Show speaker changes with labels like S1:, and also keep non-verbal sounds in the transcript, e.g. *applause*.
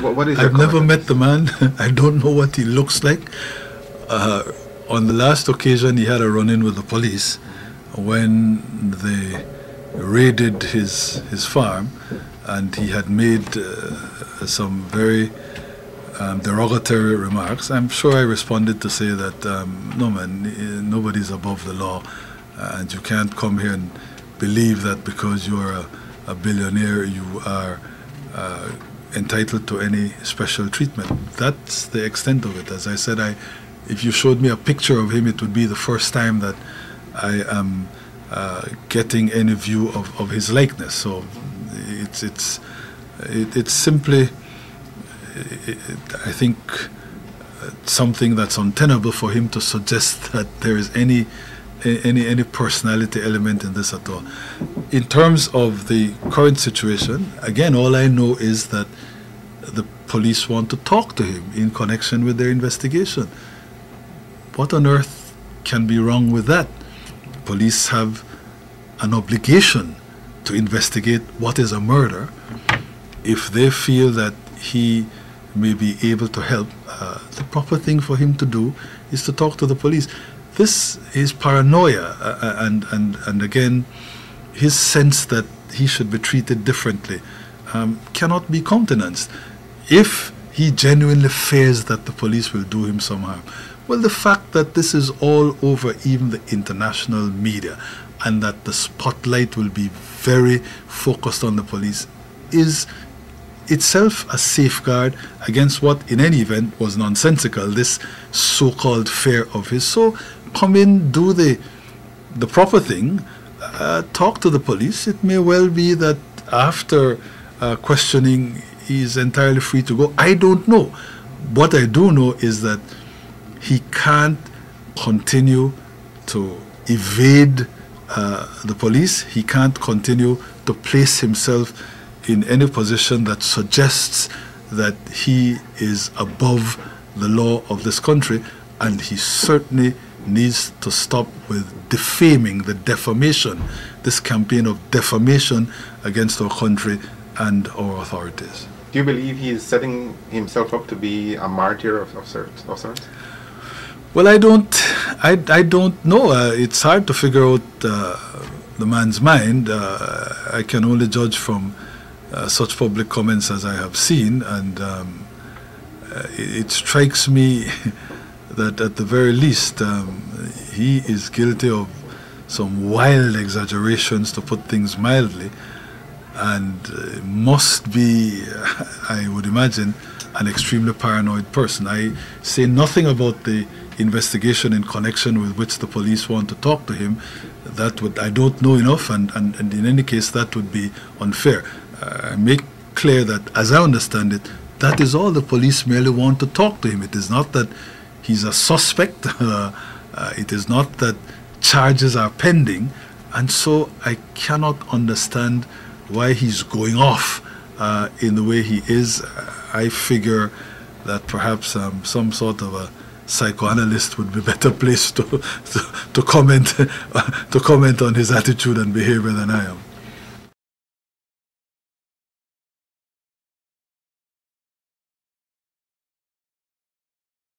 S1: What, what is
S2: I've never met the man. *laughs* I don't know what he looks like. Uh, on the last occasion, he had a run-in with the police when they raided his his farm, and he had made uh, some very um, derogatory remarks. I'm sure I responded to say that um, no man, nobody's above the law, and you can't come here and believe that because you're a, a billionaire you are uh, entitled to any special treatment. That's the extent of it. As I said, I, if you showed me a picture of him, it would be the first time that I am uh, getting any view of, of his likeness. So it's it's it, it's simply it, I think something that's untenable for him to suggest *laughs* that there is any any any personality element in this at all. In terms of the current situation, again, all I know is that the police want to talk to him in connection with their investigation. What on earth can be wrong with that? Police have an obligation to investigate what is a murder. If they feel that he may be able to help, uh, the proper thing for him to do is to talk to the police. This is paranoia, uh, uh, and, and, and again, his sense that he should be treated differently um, cannot be countenanced. If he genuinely fears that the police will do him some harm, well, the fact that this is all over even the international media and that the spotlight will be very focused on the police is itself a safeguard against what, in any event, was nonsensical, this so called fear of his. So come in, do the, the proper thing, uh, talk to the police. It may well be that after uh, questioning, he is entirely free to go. I don't know. What I do know is that he can't continue to evade uh, the police. He can't continue to place himself in any position that suggests that he is above the law of this country, and he certainly needs to stop with defaming the defamation, this campaign of defamation against our country and our authorities.
S1: Do you believe he is setting himself up to be a martyr of, of, sorts, of sorts?
S2: Well, I don't, I, I don't know. Uh, it's hard to figure out uh, the man's mind. Uh, I can only judge from uh, such public comments as I have seen, and um, uh, it, it, strikes me *laughs* that at the very least um, he is guilty of some wild exaggerations, to put things mildly, and uh, must be, *laughs* I would imagine, an extremely paranoid person. I say nothing about the investigation in connection with which the police want to talk to him. That would I don't know enough, and, and, and in any case, that would be unfair. Uh, make clear that, as I understand it, that is all the police merely want to talk to him. It is not that he's a suspect. *laughs* Uh, uh, it is not that charges are pending. And so I cannot understand why he's going off uh, in the way he is. I figure that perhaps um, some sort of a psychoanalyst would be *laughs* better placed to, to, to comment *laughs* to comment on his attitude and behavior than I am.